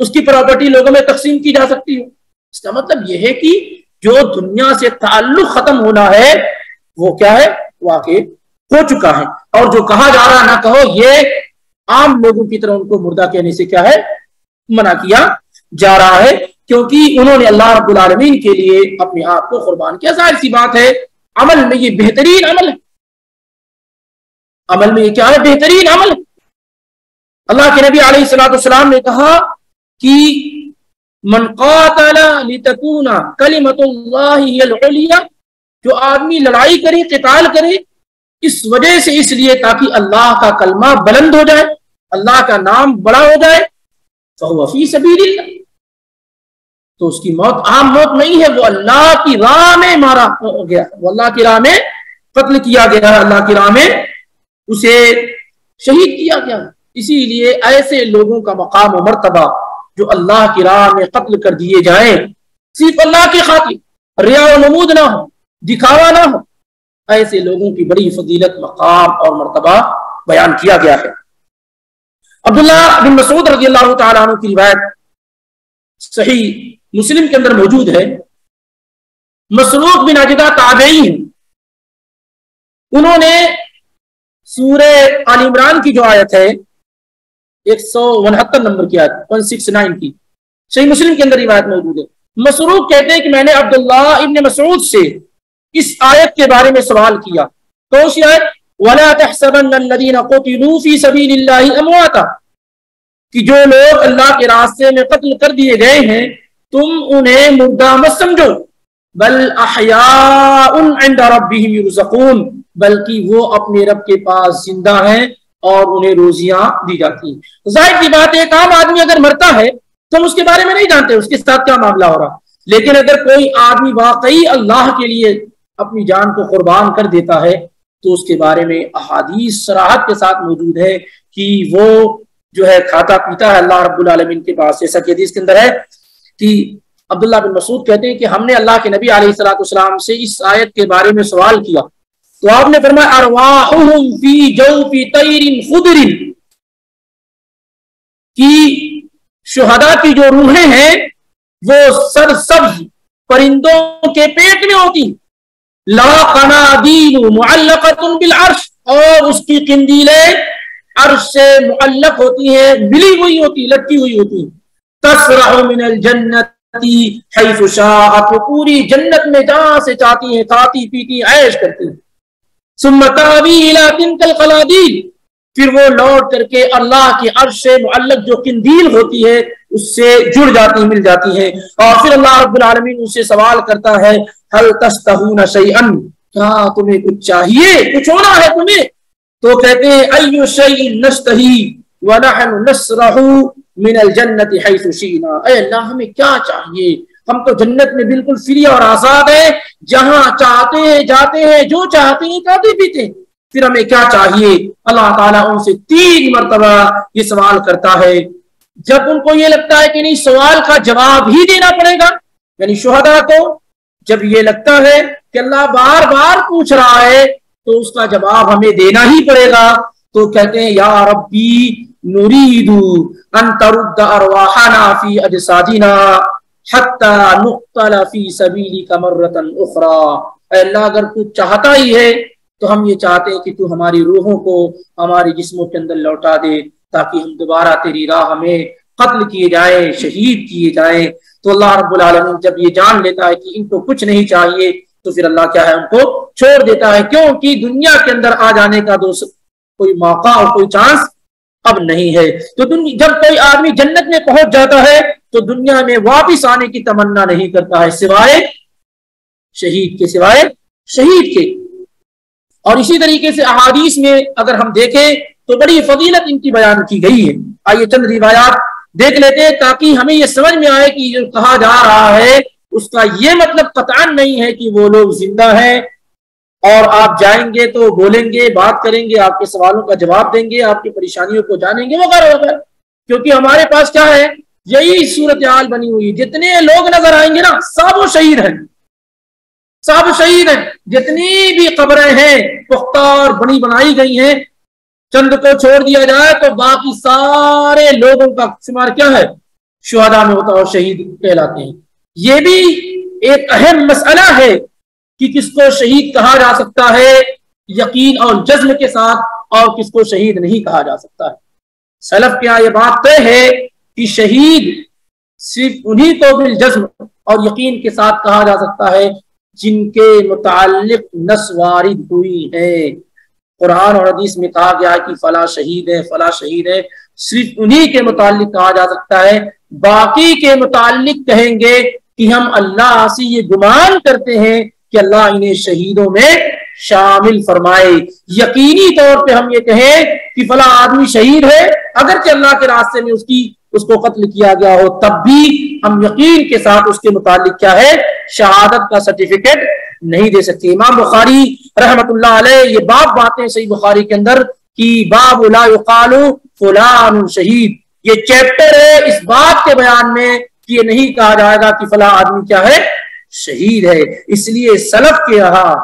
اس کی پراپرٹی لوگوں میں تقسیم کی جا سکتی ہو اس کا مطلب یہ ہے کہ جو دنیا سے تعلق ختم ہونا ہے، وہ کیا ہے؟ واقع ہو چکا ہے۔ اور جو کہا جا رہا نہ کہو، یہ عام لوگوں کی طرح ان کو مردہ کہنے سے کیا ہے؟ منع کیا جا رہا ہے۔ کیونکہ انہوں نے اللہ رب العالمین کے لیے اپنے آپ کو قربان کیا۔ ظاہر سی بات ہے، عمل میں یہ بہترین عمل ہے۔ عمل میں یہ کیا ہے؟ بہترین عمل۔ اللہ کے نبی علیہ السلاۃ السلام نے کہا کہ من قاتل لتکون کلمت اللہ جو آدمی لڑائی کرے، قتال کرے، اس وجہ سے اس لیے تاکہ اللہ کا کلمہ بلند ہو جائے، اللہ کا نام بڑا ہو جائے تو فی سبیل اللہ تو اس کی موت، عام موت نہیں ہے، وہ اللہ کی راہ میں مارا گیا، وہ اللہ کی راہ میں قتل کیا گیا اللہ کی راہ میں اسے شہید کیا گیا۔ اسی لیے ایسے لوگوں کا مقام و مرتبہ جو اللہ کی راہ میں قتل کر دیے جائیں، صرف اللہ کی خاطر، ریا و نمود نہ ہو دکھاوا نہ ہو ایسے لوگوں کی بڑی فضیلت، مقام اور مرتبہ بیان کیا گیا ہے۔ عبداللہ بن مسعود رضی اللہ تعالیٰ عنہ کی روایت صحیح مسلم کے اندر موجود ہے۔ مسروق بن اجدہ تابعی انہوں نے سورہ عال عمران کی جو آیت ہے ایک سو انہتر نمبر کی آیت ون سکس نائن کی۔ صحیح مسلم کے اندر روایت موجود ہے۔ مسروق کہتے ہیں کہ میں نے عبداللہ ابن مسعود سے اس آیت کے بارے میں سوال کیا۔ تو اسی آیت؟ ولا تحسبن الذين قتلوا في سبيل الله امواتا کہ جو لوگ اللہ کے راستے میں قتل کر دیے گئے ہیں، تم انہیں مردہ مت سمجھو۔ بل احیاء عند ربهم يرزقون۔ بلکہ وہ اپنے رب کے پاس زندہ ہیں۔ اور انہیں روزیاں دی جاتی ہیں۔ ظاہر کی بات ہے، ایک عام آدمی اگر مرتا ہے تو ہم اس کے بارے میں نہیں جانتے، اس کے ساتھ کیا معاملہ ہو رہا۔ لیکن اگر کوئی آدمی واقعی اللہ کے لیے اپنی جان کو قربان کر دیتا ہے، تو اس کے بارے میں احادیث سراحت کے ساتھ موجود ہے کہ وہ جو ہے کھاتا پیتا ہے۔ اللہ رب العالمین کے پاس جیسا کہ حدیث کے اندر ہے کہ عبداللہ بن مسعود کہتے ہیں کہ ہم نے اللہ کے نبی علیہ السلاۃ والسلام سے اس آیت کے بارے میں سوال کیا۔ تو آپ نے فرمایا ارواحهم فی جوف طیر خضر. کی شہداء کی جو روحیں ہیں، وہ سر سبز پرندوں کے پیٹ میں ہوتی لا قنادیل معلقۃ بالعرش. اور اس کی قندیلیں عرش سے معلق ہوتی ہیں، ملی ہوئی ہوتی، لٹکی ہوئی ہوتی تسرح من الجنت حیث شاءت پوری جنت میں جہاں سے چاہتی ہیں، کھاتی پیتی، عیش کرتی ہیں. پھر وہ لوٹ کر کے اللہ کے عرش سے معلق جو قندیل ہوتی ہے، اس سے جڑ جاتی، مل جاتی ہے۔ اور پھر اللہ رب العالمین اس سے سوال کرتا ہے حل تستہون شیئن کیا تمہیں کچھ چاہیے؟ کچھ ہونا ہے تمہیں؟ تو کہتے ہیں ایو شیئن نستہی ونحن نسرح من الجنت حیث شینا اے اللہ، ہمیں کیا چاہیے؟ ہم تو جنت میں بالکل فری اور آزاد ہیں۔ جہاں چاہتے ہیں، جاتے ہیں۔ جو چاہتے ہیں، کھاتے پیتے ہیں۔ پھر ہمیں کیا چاہیے؟ اللہ تعالیٰ ان سے تین مرتبہ یہ سوال کرتا ہے۔ جب ان کو یہ لگتا ہے کہ نہیں، سوال کا جواب ہی دینا پڑے گا یعنی شہدا کو جب یہ لگتا ہے کہ اللہ بار بار پوچھ رہا ہے، تو اس کا جواب ہمیں دینا ہی پڑے گا۔ تو کہتے ہیں، یا ربی نرید ان ترد ارواحنا فی اجسادنا۔ فی سبیلی کا مرتن اخرا اللہ، اگر تو چاہتا ہی ہے، تو ہم یہ چاہتے ہیں کہ تو ہماری روحوں کو ہمارے جسموں کے اندر لوٹا دے، تاکہ ہم دوبارہ تیری راہ میں قتل کیے جائیں، شہید کیے جائیں۔ تو اللہ رب العالمین جب یہ جان لیتا ہے کہ ان کو کچھ نہیں چاہیے، تو پھر اللہ کیا ہے، ان کو چھوڑ دیتا ہے۔ کیوں کہ دنیا کے اندر آ جانے کا دوست کوئی موقع اور کوئی چانس اب نہیں ہے۔ تو جب کوئی آدمی جنت میں پہنچ جاتا ہے تو دنیا میں واپس آنے کی تمنا نہیں کرتا ہے، سوائے شہید کے، سوائے شہید کے۔ اور اسی طریقے سے احادیث میں اگر ہم دیکھیں تو بڑی فضیلت ان کی بیان کی گئی ہے۔ آئیے چند روایات دیکھ لیتے تاکہ ہمیں یہ سمجھ میں آئے کہ جو کہا جا رہا ہے۔ اس کا یہ مطلب قطعا نہیں ہے کہ وہ لوگ زندہ ہیں اور آپ جائیں گے تو بولیں گے، بات کریں گے، آپ کے سوالوں کا جواب دیں گے، آپ کی پریشانیوں کو جانیں گے وغیرہ وغیرہ کیونکہ ہمارے پاس کیا ہے؟ یہی صورتحال بنی ہوئی جتنے لوگ نظر آئیں گے نا، سب وہ شہید ہیں۔ سب شہید ہیں۔ جتنی بھی قبریں ہیں پختہ اور بنی بنائی گئی ہیں۔ چند کو چھوڑ دیا جائے تو باقی سارے لوگوں کا شمار کیا ہے؟ شہدا میں ہوتا اور شہید کہلاتے ہیں۔ یہ بھی ایک اہم مسئلہ ہے کہ کس کو شہید کہا جا سکتا ہے، یقین اور جزم کے ساتھ، اور کس کو شہید نہیں کہا جا سکتا ہے۔ سلف کیا یہ بات طے ہے کہ شہید صرف انہی کو بالجزم اور یقین کے ساتھ کہا جا سکتا ہے جن کے متعلق نس وارد ہوئی ہے۔ قرآن اور حدیث میں کہا گیا کہ فلاں شہید ہے، فلاں شہید ہے۔ صرف انہی کے متعلق کہا جا سکتا ہے۔ باقی کے متعلق کہیں گے کہ ہم اللہ سے یہ گمان کرتے ہیں کہ اللہ انہیں شہیدوں میں شامل فرمائے۔ یقینی طور پہ ہم یہ کہیں کہ فلاں آدمی شہید ہے، اگرچہ اللہ کے راستے میں اس کی اس کو قتل کیا گیا ہو، تب بھی ہم یقین کے ساتھ اس کے متعلق کیا ہے، شہادت کا سرٹیفکیٹ نہیں دے سکتے۔ امام بخاری رحمت اللہ علیہ یہ باب باتیں صحیح بخاری کے اندر کہ باب لا يقال فلان شہید۔ یہ چیپٹر ہے اس بات کے بیان میں کہ یہ نہیں کہا جائے گا کہ فلاں آدمی کیا ہے، شہید ہے۔ اس لیے سلف کے یہاں،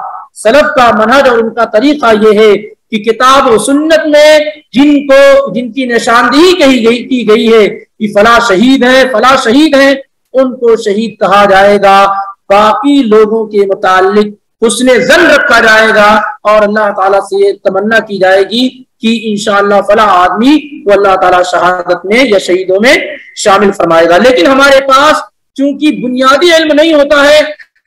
سلف کا منہج اور ان کا طریقہ یہ ہے کہ کتاب و سنت میں جن کو جن کی نشاندہی کہی گئی کی گئی ہے کہ فلاں شہید ہیں، فلاں شہید ہیں، ان کو شہید کہا جائے گا۔ باقی لوگوں کے متعلق حسن زن رکھا جائے گا اور اللہ تعالیٰ سے یہ تمنا کی جائے گی کہ انشاءاللہ فلاں آدمی کو اللہ تعالیٰ شہادت میں یا شہیدوں میں شامل فرمائے گا۔ لیکن ہمارے پاس چونکہ بنیادی علم نہیں ہوتا ہے،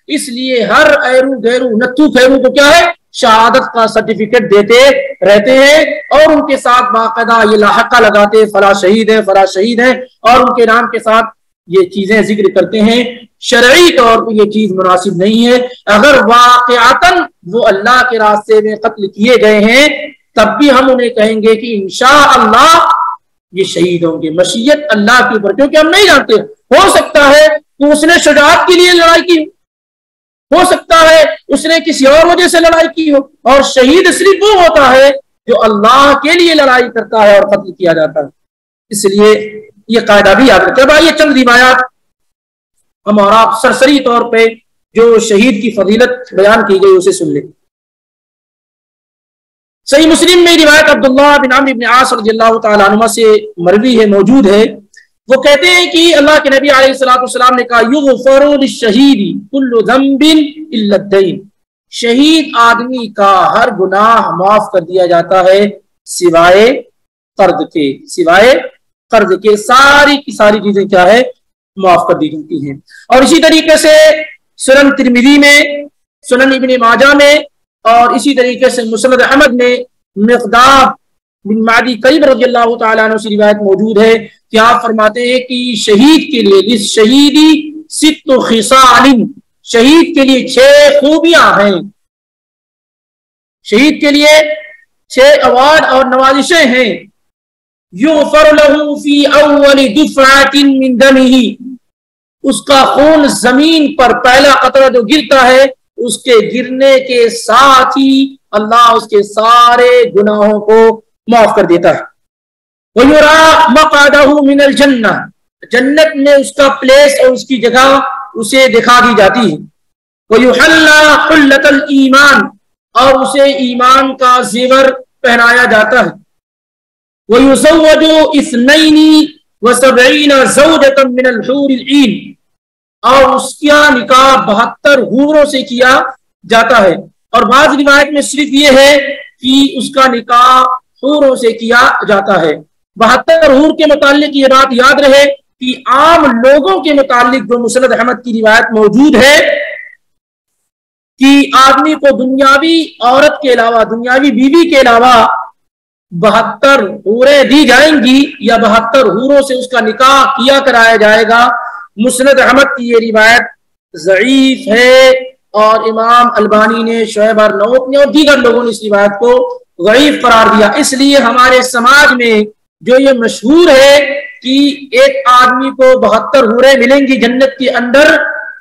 اس لیے ہر ایرو گیرو نتھو خیرو کو کیا ہے؟ شہادت کا سرٹیفکیٹ دیتے رہتے ہیں اور ان کے ساتھ باقاعدہ یہ لاحقہ لگاتے، فلاں شہید ہے فلاں شہید ہے اور ان کے نام کے ساتھ یہ چیزیں ذکر کرتے ہیں۔ شرعی طور پر یہ چیز مناسب نہیں ہے۔ اگر واقعات وہ اللہ کے راستے میں قتل کیے گئے ہیں، تب بھی ہم انہیں کہیں گے کہ انشاءاللہ یہ شہید ہوں گے۔ مشیت اللہ کے اوپر، کیونکہ ہم نہیں جانتے، ہو سکتا ہے کہ اس نے شجاعت کے لیے لڑائی کی۔ ہو سکتا ہے اس نے کسی اور وجہ سے لڑائی کی ہو اور شہید صرف وہ ہوتا ہے جو اللہ کے لیے لڑائی کرتا ہے اور قتل کیا جاتا ہے۔ اس لیے یہ قاعدہ بھی یاد رکھے بھائی، یہ چند روایات ہم اور آپ سرسری طور پہ جو شہید کی فضیلت بیان کی گئی اسے سن لیں۔ صحیح مسلم میں روایت عبداللہ بن عمر بن عاص رضی اللہ تعالیٰ عنہ سے مروی ہے، موجود ہے۔ وہ کہتے ہیں کہ اللہ کے نبی علیہ السلام والسلام نے کہا یغفر للشہید کل ذنب الا الدین۔ شہید آدمی کا ہر گناہ معاف کر دیا جاتا ہے سوائے قرض کے، سوائے قرض کے۔ ساری کی ساری چیزیں کیا ہے؟ معاف کر دی جاتی ہیں۔ اور اسی طریقے سے سنن ترمیدی میں، سنن ابن ماجہ میں، اور اسی طریقے سے مسند احمد میں مقدار بن معدی قریب رضی اللہ تعالیٰ عنہ سے روایت موجود ہے۔ کہ آپ فرماتے ہیں کہ شہید کے لیے اس شہیدی ست خصال شہید کے لیے چھ خوبیاں ہیں۔ شہید کے لیے چھ اوارڈ اور نوازشیں ہیں۔ یغفر له فی اول دفعات من دمه اس کا خون زمین پر پہلا قطرہ جو گرتا ہے، اس کے گرنے کے ساتھ ہی اللہ اس کے سارے گناہوں کو معاف کر دیتا ہے۔ مِنَ الْجَنَّةِ۔ جنت میں اس کا پلیس اور اس کی جگہ اسے دکھا دی جاتی ہے۔ وَيُحَلَّا حُلَّةَ الْإِيمَانِ۔ اور اسے ایمان کا زیور پہنایا جاتا ہے۔ وَيُزَوَّجُ اِثْنَيْنِ وَسَبْعِينَ زَوْجَةً مِنَ الْحُورِ الْعِينِ۔ اور اس کا نکاح بہتر حوروں سے کیا جاتا ہے۔ اور بعض روایت میں صرف یہ ہے کہ اس کا نکاح حوروں سے کیا جاتا ہے۔ بہتر حور کے متعلق یہ بات یاد رہے کہ عام لوگوں کے متعلق جو مسند احمد کی روایت موجود ہے کہ آدمی کو دنیاوی عورت کے علاوہ، دنیاوی بیوی کے علاوہ بہتر حوریں دی جائیں گی یا بہتر حوروں سے اس کا نکاح کیا کرایا جائے گا، مسند احمد کی یہ روایت ضعیف ہے اور امام البانی نے شعیب نوت نے اور دیگر لوگوں نے اس روایت کو ضعیف قرار دیا۔ اس لیے ہمارے سماج میں جو یہ مشہور ہے کہ ایک آدمی کو بہتر ہورے ملیں گی جنت کے اندر،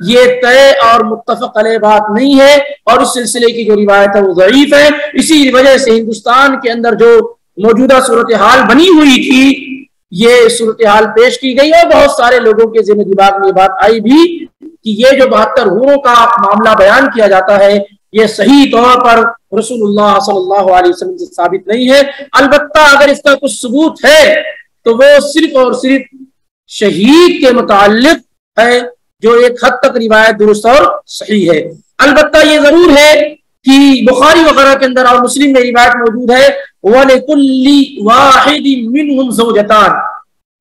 یہ طے اور متفق علیہ بات نہیں ہے اور اس سلسلے کی جو روایت ہے وہ ضعیف ہے۔ اسی وجہ سے ہندوستان کے اندر جو موجودہ صورتحال بنی ہوئی تھی، یہ صورتحال پیش کی گئی اور بہت سارے لوگوں کے ذہن دماغ میں یہ بات آئی بھی کہ یہ جو بہتر ہوروں کا معاملہ بیان کیا جاتا ہے یہ صحیح طور پر رسول اللہ صلی اللہ علیہ وسلم سے ثابت نہیں ہے۔ البتہ اگر اس کا کچھ ثبوت ہے تو وہ صرف اور صرف شہید کے متعلق ہے، جو ایک حد تک روایت درست اور صحیح ہے۔ البتہ یہ ضرور ہے کہ بخاری وغیرہ کے اندر اور مسلم میں روایت موجود ہے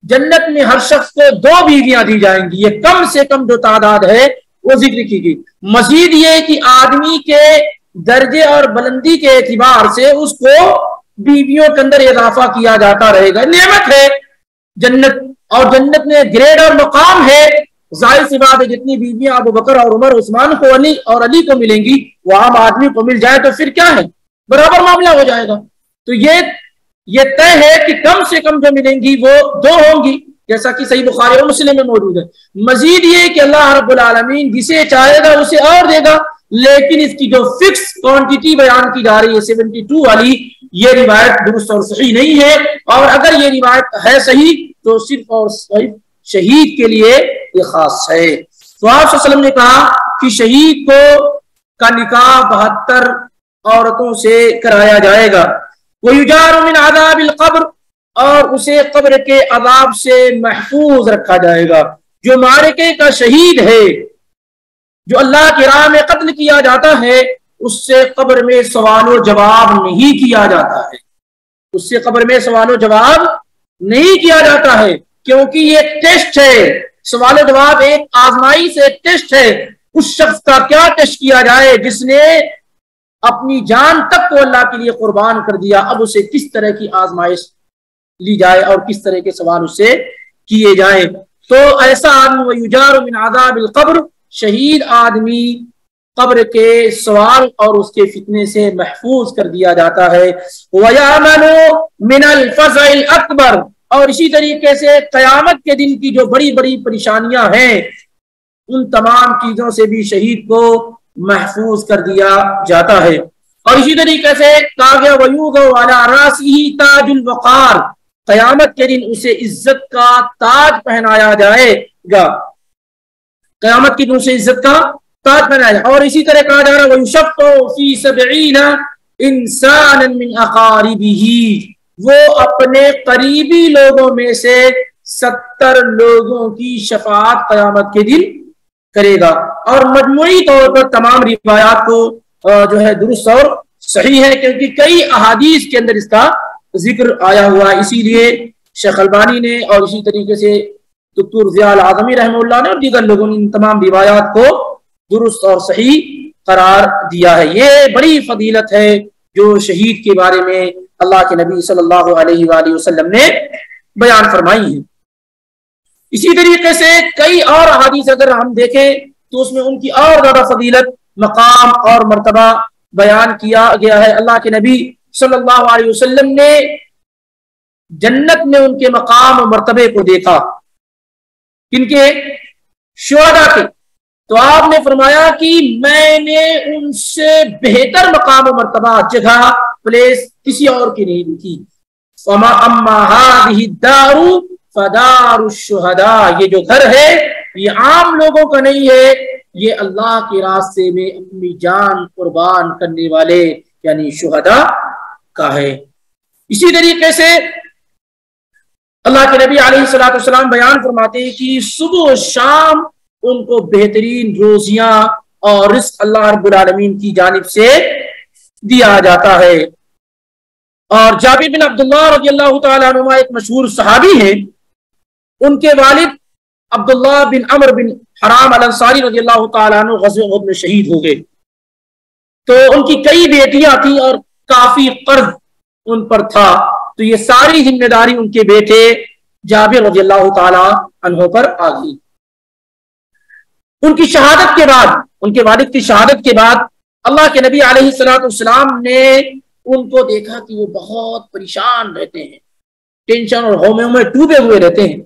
جنت میں ہر شخص کو دو بیویاں دی جائیں گی۔ یہ کم سے کم جو تعداد ہے وہ ذکر کی گئی۔ مزید یہ کہ آدمی کے درجے اور بلندی کے اعتبار سے اس کو بیویوں کے اندر اضافہ کیا جاتا رہے گا۔ نعمت ہے۔ جنت، اور جنت میں گریڈ اور مقام ہے۔ ظاہر سی بات ہے، جتنی بیویاں ابو بکر اور عمر، عثمان کو علی اور علی کو ملیں گی وہ عام آدمی کو مل جائے تو پھر کیا ہے؟ برابر معاملہ ہو جائے گا۔ تو یہ یہ طے ہے کہ کم سے کم جو ملیں گی وہ دو ہوں گی۔ جیسا کہ صحیح بخاری اور مسلم میں موجود ہے۔ مزید یہ کہ اللہ رب العالمین جسے چاہے گا اسے اور دے گا، لیکن اس کی جو فکس کوانٹیٹی بیان کی جا رہی ہے سیونٹی ٹو والی، یہ روایت درست اور صحیح نہیں ہے۔ اور اگر یہ روایت ہے صحیح، تو صرف اور صرف شہید کے لیے یہ خاص ہے۔ تو آپ وسلم نے کہا کہ شہید کو کا نکاح بہتر عورتوں سے کرایا جائے گا۔ وہ من عذاب القبر اور اسے قبر کے عذاب سے محفوظ رکھا جائے گا۔ جو مارکے کا شہید ہے، جو اللہ کی راہ میں قتل کیا جاتا ہے، اس سے قبر میں سوال و جواب نہیں کیا جاتا ہے۔ اس سے قبر میں سوال و جواب نہیں کیا جاتا ہے، کیونکہ یہ ٹیسٹ ہے۔ سوال و جواب ایک آزمائی سے ٹیسٹ ہے۔ اس شخص کا کیا ٹیسٹ کیا جائے؟ جس نے اپنی جان تک کو اللہ کے لیے قربان کر دیا۔ اب اسے کس طرح کی آزمائش لی جائے اور کس طرح کے سوال اسے کیے جائیں۔ تو ایسا آدمی من عذاب القبر، شہید آدمی قبر کے سوال اور اس کے فتنے سے محفوظ کر دیا جاتا ہے۔ مِنَ الْفَزَعِ اور اسی طریقے سے قیامت کے دن کی جو بڑی بڑی پریشانیاں ہیں، ان تمام چیزوں سے بھی شہید کو محفوظ کر دیا جاتا ہے۔ اور اسی طریقے سے کہا گیا والا راسی تاج الوقار۔ قیامت کے دن اسے عزت کا تاج پہنایا جائے گا۔ قیامت کے دن اسے عزت کا تاج پہنایا جائے اور اسی طرح کہا جا رہا ہے انسان من اقاربه وہ اپنے قریبی لوگوں میں سے ستر لوگوں کی شفاعت قیامت کے دن کرے گا۔ اور مجموعی طور پر تمام روایات کو جو ہے درست اور صحیح ہے، کیونکہ کئی احادیث کے اندر اس کا ذکر آیا ہوا ہے۔ اسی لیے شیخ البانی نے اور اسی طریقے سے دکتور ضیاء العظمی رحمہ اللہ نے اور دیگر لوگوں نے ان تمام روایات کو درست اور صحیح قرار دیا ہے۔ یہ بڑی فضیلت ہے جو شہید کے بارے میں اللہ کے نبی صلی اللہ علیہ وآلہ وسلم نے بیان فرمائی ہے اسی طریقے سے کئی اور حادیث اگر ہم دیکھیں تو اس میں ان کی اور زیادہ فضیلت، مقام اور مرتبہ بیان کیا گیا ہے۔ اللہ کے نبی صلی اللہ علیہ وسلم نے جنت میں ان کے مقام و مرتبے کو دیکھا۔ کن کے؟ شہدا کے۔ تو آپ نے فرمایا کہ میں نے ان سے بہتر مقام و مرتبہ جگہ پلیس کسی اور کی نہیں دیکھی۔ فما اما هذه الدار فدار الشهداء۔ یہ جو گھر ہے، یہ عام لوگوں کا نہیں ہے، یہ اللہ کے راستے میں اپنی جان قربان کرنے والے یعنی شہداء۔ کا ہے۔ اسی طریقے سے اللہ کے نبی علیہ السلاۃ السلام بیان فرماتے ہیں کہ صبح و شام ان کو بہترین روزیاں اور رزق اللہ رب العالمین کی جانب سے دیا جاتا ہے۔ اور جابر بن عبداللہ رضی اللہ تعالیٰ عنہ ایک مشہور صحابی ہیں۔ ان کے والد عبداللہ بن عمر بن حرام الانصاری رضی اللہ تعالیٰ عنہ غزوہ میں شہید ہو گئے۔ تو ان کی کئی بیٹیاں تھیں اور کافی قرض ان پر تھا۔ تو یہ ساری ذمہ داری ان کے بیٹے جابر رضی اللہ تعالی عنہ پر آ گئی۔ ان کی شہادت کے بعد، ان کے والد کی شہادت کے بعد اللہ کے نبی علیہ السلاۃ السلام نے ان کو دیکھا کہ وہ بہت پریشان رہتے ہیں، ٹینشن اور ہومے میں ڈوبے ہوئے رہتے ہیں۔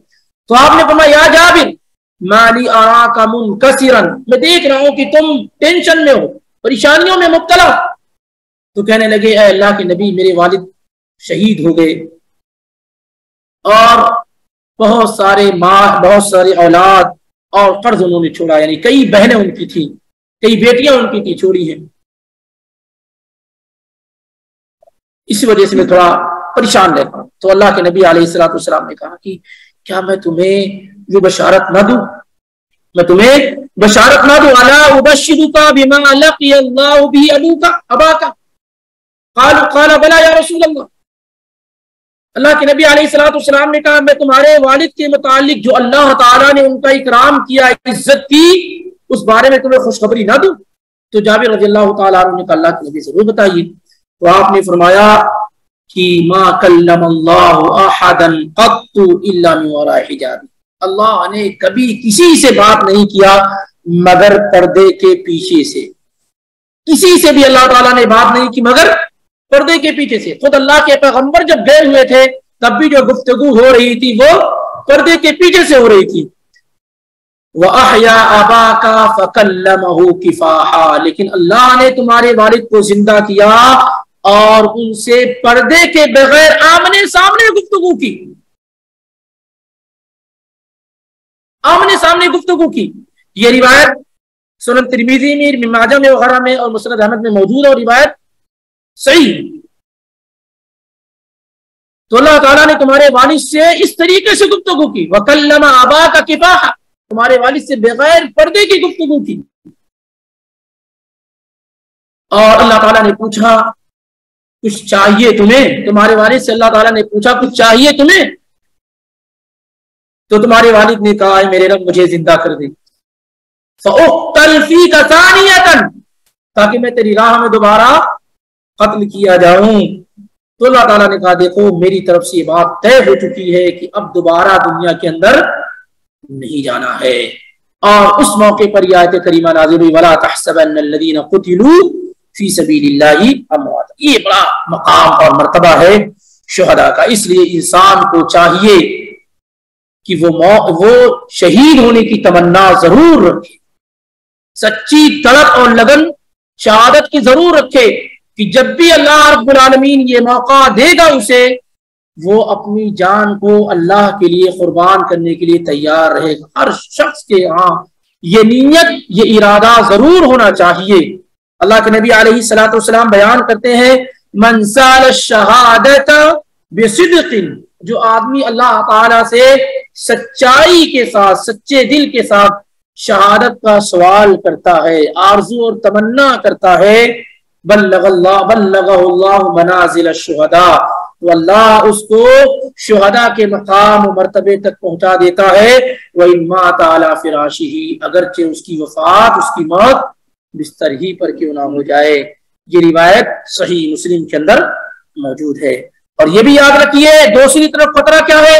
تو آپ نے فرمایا، یا جابر مالی آرا کا منکسرن میں دیکھ رہا ہوں کہ تم ٹینشن میں ہو، پریشانیوں میں مبتلا۔ تو کہنے لگے، اے اللہ کے نبی، میرے والد شہید ہو گئے۔ اور بہت سارے ماں، بہت سارے اولاد اور قرض انہوں نے چھوڑا یعنی کئی بہنیں ان کی تھیں، کئی بیٹیاں ان کی تھی چھوڑی ہیں۔ اسی وجہ سے میں تھوڑا پریشان رہتا ہوں۔ تو اللہ کے نبی علیہ السلاۃ السلام نے کہا کہ کیا میں تمہیں یہ بشارت نہ دوں؟ میں تمہیں بشارت نہ دوں؟ اللہ کا بما لقی اللہ بھی کا ابا کا قال قال بلا یا رسول اللہ. اللہ کے نبی علیہ السلاۃ السلام نے کہا، میں تمہارے والد کے متعلق جو اللہ تعالیٰ نے ان کا اکرام کیا، عزت کی، اس بارے میں تمہیں خوشخبری نہ دوں تو جابر رضی اللہ تعالیٰ نے کہا، اللہ کے نبی ضرور بتائیے۔ تو آپ نے فرمایا کہ ما کلم اللہ احدا قط الا من وراء حجاب۔ اللہ نے کبھی کسی سے بات نہیں کیا مگر پردے کے پیچھے سے۔ کسی سے بھی اللہ تعالیٰ نے بات نہیں کی مگر پردے کے پیچھے سے۔ خود اللہ کے پیغمبر جب گئے ہوئے تھے، تب بھی جو گفتگو ہو رہی تھی، وہ پردے کے پیچھے سے ہو رہی تھی۔ وَأَحْيَا أَبَاكَ فَكَلَّمَهُ لیکن اللہ نے تمہارے والد کو زندہ کیا اور ان سے پردے کے بغیر آمنے سامنے گفتگو کی۔ آمنے سامنے گفتگو کی۔ یہ روایت سنن ترمیزی میں ماجہ میں، وغیرہ میں اور مسرد احمد میں موجود اور روایت صحیح۔ تو اللہ تعالیٰ نے تمہارے والد سے اس طریقے سے گفتگو کی۔ وکلم آبا کا کفاح تمہارے والد سے بغیر پردے کی گفتگو کی۔ اور اللہ تعالیٰ نے پوچھا، کچھ چاہیے تمہیں؟ تمہارے والد سے اللہ تعالیٰ نے پوچھا، کچھ چاہیے تمہیں؟ تو تمہارے والد نے کہا ہے میرے رب، مجھے زندہ کر دے۔ کا تاکہ میں تیری راہ میں دوبارہ قتل کیا جاؤں۔ تو اللہ تعالیٰ نے کہا، دیکھو، میری طرف سے یہ بات طے ہو چکی ہے کہ اب دوبارہ دنیا کے اندر نہیں جانا ہے۔ اور اس موقع پر یہ آیت کریمہ نازل ہوئی، ولا تحسبن الذين قتلوا في سبيل الله اموات یہ بڑا مقام اور مرتبہ ہے شہداء کا۔ اس لیے انسان کو چاہیے کہ وہ وہ شہید ہونے کی تمنا ضرور رکھے۔ سچی تڑپ اور لگن شہادت کی ضرور رکھے۔ کہ جب بھی اللہ رب العالمین یہ موقع دے گا اسے، وہ اپنی جان کو اللہ کے لیے قربان کرنے کے لیے تیار رہے گا۔ ہر شخص کے ہاں یہ نیت، یہ ارادہ ضرور ہونا چاہیے۔ اللہ کے نبی علیہ السلاۃ والسلام بیان کرتے ہیں منسال شہادت بصدق جو آدمی اللہ تعالی سے سچائی کے ساتھ، سچے دل کے ساتھ شہادت کا سوال کرتا ہے، آرزو اور تمنا کرتا ہے بلغ اللہ بلغ اللہ منازل الشہداء۔ تو اللہ اس کو شہداء کے مقام و مرتبے تک پہنچا دیتا ہے۔ وہ اما تعالی فراشی اگرچہ اس کی وفات، اس کی موت بستر ہی پر کیوں نہ ہو جائے۔ یہ روایت صحیح مسلم کے اندر موجود ہے۔ اور یہ بھی یاد رکھیے، دوسری طرف خطرہ کیا ہے؟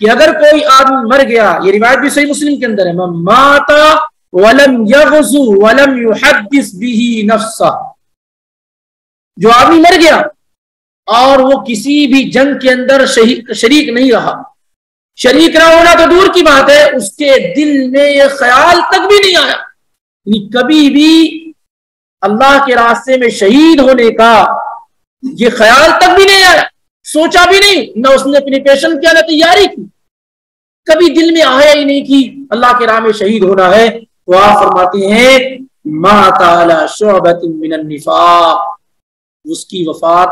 کہ اگر کوئی آدمی مر گیا، یہ روایت بھی صحیح مسلم کے اندر ہے۔ ماتا ولم یغزو ولم یحدث به نفسا جو آدمی مر گیا اور وہ کسی بھی جنگ کے اندر شریک نہیں رہا۔ شریک نہ ہونا تو دور کی بات ہے، اس کے دل میں یہ خیال تک بھی نہیں آیا یعنی کبھی بھی اللہ کے راستے میں شہید ہونے کا یہ خیال تک بھی نہیں آیا۔ سوچا بھی نہیں، نہ اس نے اپنی پیشن کیا، نہ تیاری کی۔ کبھی دل میں آیا ہی نہیں کہ اللہ کے راہ میں شہید ہونا ہے۔ تو آپ فرماتے ہیں، ما تعالی شعبت من النفاق۔ اس کی وفات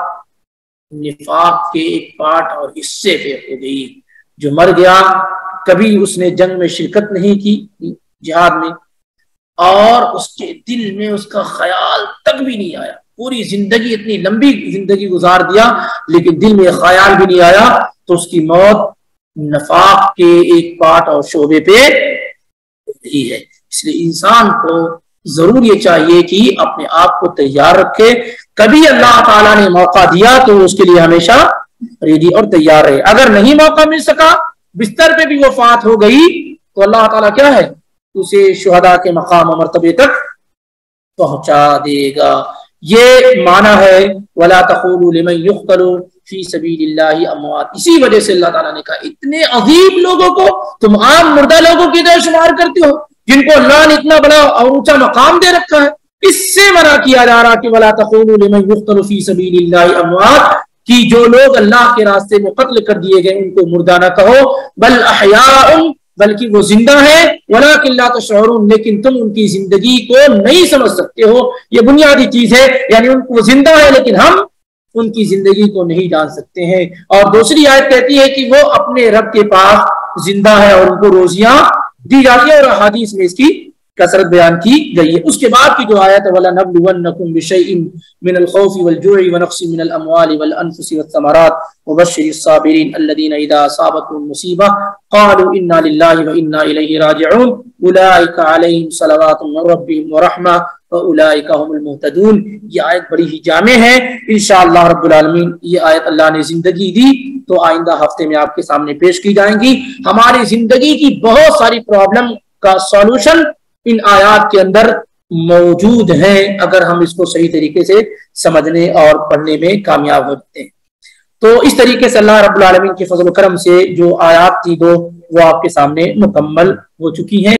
نفاق کے ایک پارٹ اور حصے پہ ہو گئی۔ جو مر گیا، کبھی اس نے جنگ میں شرکت نہیں کی جہاد میں، اور اس کے دل میں اس کا خیال تک بھی نہیں آیا۔ پوری زندگی اتنی لمبی زندگی گزار دیا، لیکن دل میں خیال بھی نہیں آیا تو اس کی موت نفاق کے ایک پارٹ اور شعبے پہ ہی ہے۔ اس لیے انسان کو ضرور یہ چاہیے کہ اپنے آپ کو تیار رکھے۔ کبھی اللہ تعالیٰ نے موقع دیا تو اس کے لیے ہمیشہ ریڈی اور تیار رہے۔ اگر نہیں موقع مل سکا، بستر پہ بھی وہ فات ہو گئی، تو اللہ تعالیٰ کیا ہے؟ اسے شہداء کے مقام و مرتبے تک پہنچا دے گا۔ یہ معنی ہے، ولا تقول لمن يقتل فی سبیل اللہ اموات اسی وجہ سے اللہ تعالیٰ نے کہا، اتنے عظیم لوگوں کو تم عام مردہ لوگوں کی طرح شمار کرتے ہو، جن کو اللہ نے اتنا بڑا اور اونچا مقام دے رکھا ہے۔ اس سے منع کیا جا رہا کہ ولا تقول لمن يقتل فی سبیل اللہ اموات کہ جو لوگ اللہ کے راستے میں قتل کر دیے گئے ان کو مردہ نہ کہو، بل احیاء، بلکہ وہ زندہ ہے ولا اللہ تشعرون، لیکن تم ان کی زندگی کو نہیں سمجھ سکتے ہو۔ یہ بنیادی چیز ہے یعنی ان کو زندہ ہے، لیکن ہم ان کی زندگی کو نہیں جان سکتے ہیں۔ اور دوسری آیت کہتی ہے کہ وہ اپنے رب کے پاس زندہ ہے اور ان کو روزیاں دی جاتی ہے اور حادیث میں اس کی کثرت بیان کی گئی ہے۔ اس کے بعد کی جو آیت ولا نبلونکم بشیء من الخوف والجوع ونقص من الاموال والانفس والثمرات وبشر الصابرين الذين اذا اصابتهم مصيبه قالوا انا لله وانا اليه راجعون۔ اولئك عليهم صلوات من ربهم ورحمه واولئك هم المهتدون۔ یہ آیت بڑی ہی جامع ہے۔ انشاءاللہ رب العالمین، یہ آیت اللہ نے زندگی دی تو آئندہ ہفتے میں آپ کے سامنے پیش کی جائیں گی۔ ہماری زندگی کی بہت ساری پرابلم کا سولوشن ان آیات کے اندر موجود ہیں اگر ہم اس کو صحیح طریقے سے سمجھنے اور پڑھنے میں کامیاب ہوتے ہیں۔ تو اس طریقے سے اللہ رب العالمین کے فضل و کرم سے جو آیات تھی دو وہ آپ کے سامنے مکمل ہو چکی ہیں۔